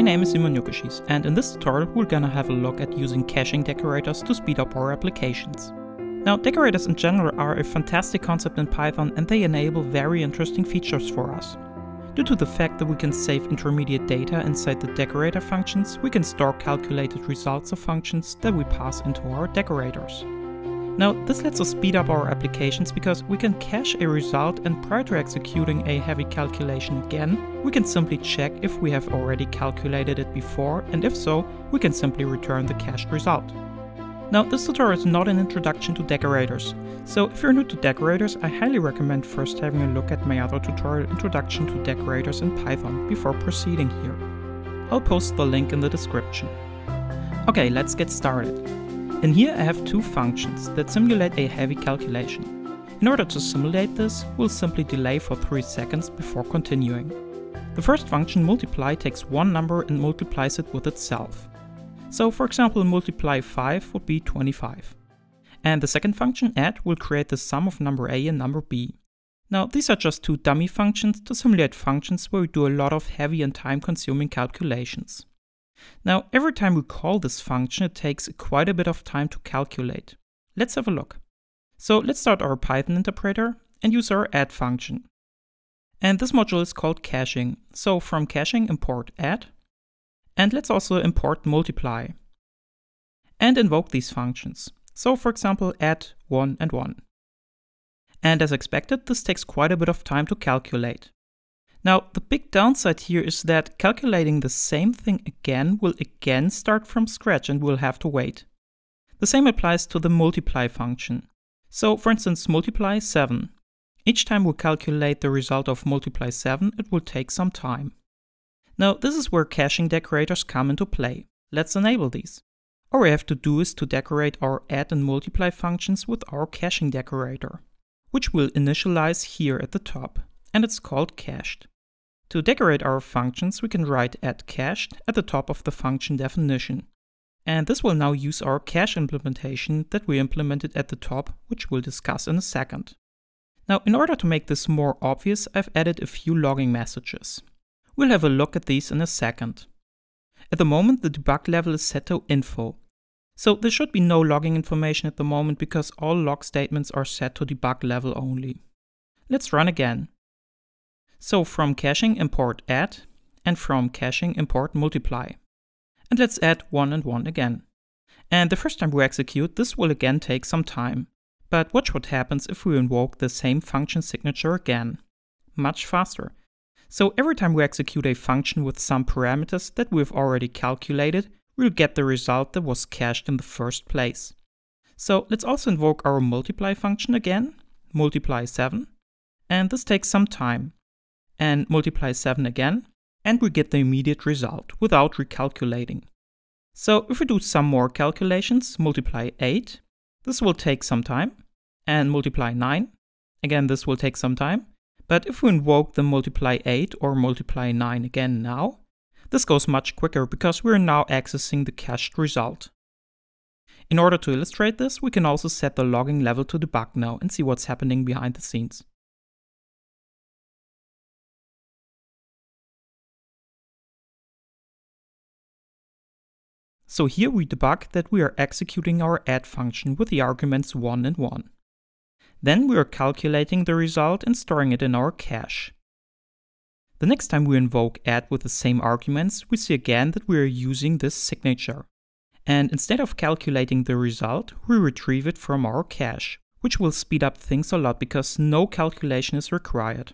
My name is Simon Jokuschies, and in this tutorial we're gonna have a look at using caching decorators to speed up our applications. Now, decorators in general are a fantastic concept in Python and they enable very interesting features for us. Due to the fact that we can save intermediate data inside the decorator functions, we can store calculated results of functions that we pass into our decorators. Now, this lets us speed up our applications because we can cache a result and prior to executing a heavy calculation again, we can simply check if we have already calculated it before and if so, we can simply return the cached result. Now, this tutorial is not an introduction to decorators, so if you're new to decorators, I highly recommend first having a look at my other tutorial Introduction to Decorators in Python before proceeding here. I'll post the link in the description. Okay, let's get started. In here I have two functions that simulate a heavy calculation. In order to simulate this, we'll simply delay for 3 seconds before continuing. The first function multiply takes one number and multiplies it with itself. So for example multiply 5 would be 25. And the second function add will create the sum of number a and number b. Now these are just two dummy functions to simulate functions where we do a lot of heavy and time consuming calculations. Now, every time we call this function, it takes quite a bit of time to calculate. Let's have a look. So let's start our Python interpreter and use our add function. And this module is called caching. So from caching, import add. And let's also import multiply. And invoke these functions. So for example, add 1 and 1. And as expected, this takes quite a bit of time to calculate. Now, the big downside here is that calculating the same thing again will again start from scratch and we'll have to wait. The same applies to the multiply function. So, for instance, multiply 7. Each time we calculate the result of multiply 7, it will take some time. Now, this is where caching decorators come into play. Let's enable these. All we have to do is to decorate our add and multiply functions with our caching decorator, which we'll initialize here at the top, and it's called cached. To decorate our functions, we can write add cached at the top of the function definition. And this will now use our cache implementation that we implemented at the top, which we'll discuss in a second. Now, in order to make this more obvious, I've added a few logging messages. We'll have a look at these in a second. At the moment, the debug level is set to info. So there should be no logging information at the moment because all log statements are set to debug level only. Let's run again. So from caching import add and from caching import multiply. And let's add 1 and 1 again. And the first time we execute, this will again take some time. But watch what happens if we invoke the same function signature again. Much faster. So every time we execute a function with some parameters that we've already calculated, we'll get the result that was cached in the first place. So let's also invoke our multiply function again, multiply 7. And this takes some time and multiply 7 again, and we get the immediate result without recalculating. So if we do some more calculations, multiply 8, this will take some time, and multiply 9, again this will take some time, but if we invoke the multiply 8 or multiply 9 again now, this goes much quicker because we're now accessing the cached result. In order to illustrate this, we can also set the logging level to debug now and see what's happening behind the scenes. So here we debug that we are executing our add function with the arguments 1 and 1. Then we are calculating the result and storing it in our cache. The next time we invoke add with the same arguments, we see again that we are using this signature. And instead of calculating the result, we retrieve it from our cache, which will speed up things a lot because no calculation is required.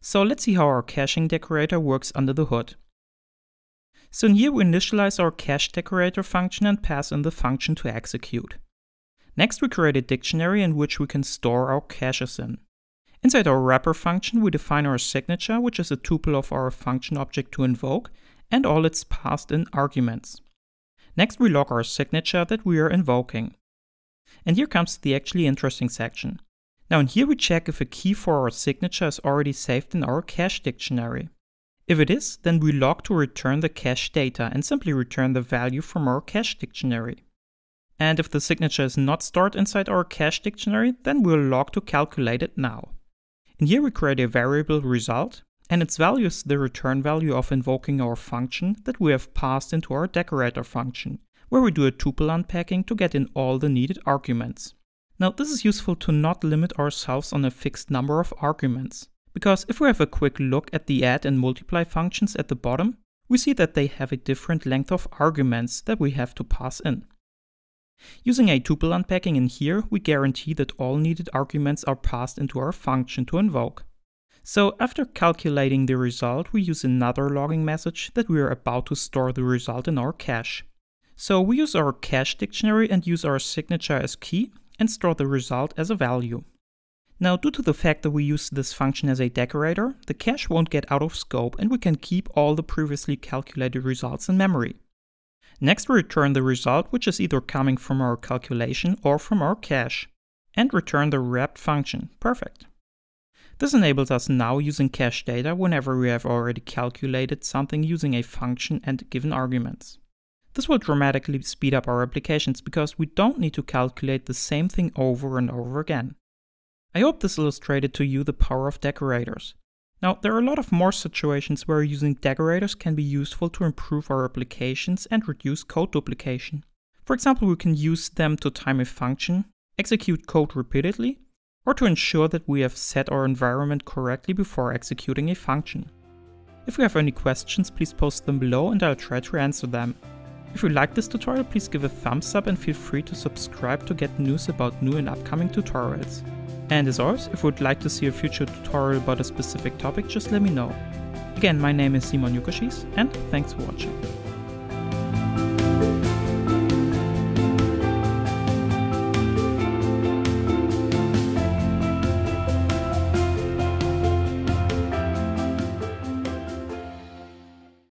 So let's see how our caching decorator works under the hood. So here we initialize our cache decorator function and pass in the function to execute. Next we create a dictionary in which we can store our caches in. Inside our wrapper function we define our signature, which is a tuple of our function object to invoke, and all its passed in arguments. Next we log our signature that we are invoking. And here comes the actually interesting section. Now in here we check if a key for our signature is already saved in our cache dictionary. If it is, then we log to return the cache data and simply return the value from our cache dictionary. And if the signature is not stored inside our cache dictionary, then we'll log to calculate it now. And here we create a variable result, and its value is the return value of invoking our function that we have passed into our decorator function, where we do a tuple unpacking to get in all the needed arguments. Now this is useful to not limit ourselves on a fixed number of arguments, because if we have a quick look at the add and multiply functions at the bottom, we see that they have a different length of arguments that we have to pass in. Using a tuple unpacking in here, we guarantee that all needed arguments are passed into our function to invoke. So after calculating the result, we use another logging message that we are about to store the result in our cache. So we use our cache dictionary and use our signature as key and store the result as a value. Now, due to the fact that we use this function as a decorator, the cache won't get out of scope and we can keep all the previously calculated results in memory. Next we return the result, which is either coming from our calculation or from our cache, and return the wrapped function. Perfect. This enables us now using cache data whenever we have already calculated something using a function and given arguments. This will dramatically speed up our applications because we don't need to calculate the same thing over and over again. I hope this illustrated to you the power of decorators. Now, there are a lot of more situations where using decorators can be useful to improve our applications and reduce code duplication. For example, we can use them to time a function, execute code repeatedly, or to ensure that we have set our environment correctly before executing a function. If you have any questions, please post them below and I'll try to answer them. If you like this tutorial, please give a thumbs up and feel free to subscribe to get news about new and upcoming tutorials. And as always, if you would like to see a future tutorial about a specific topic, just let me know. Again, my name is Simon Jokuschies, and thanks for watching.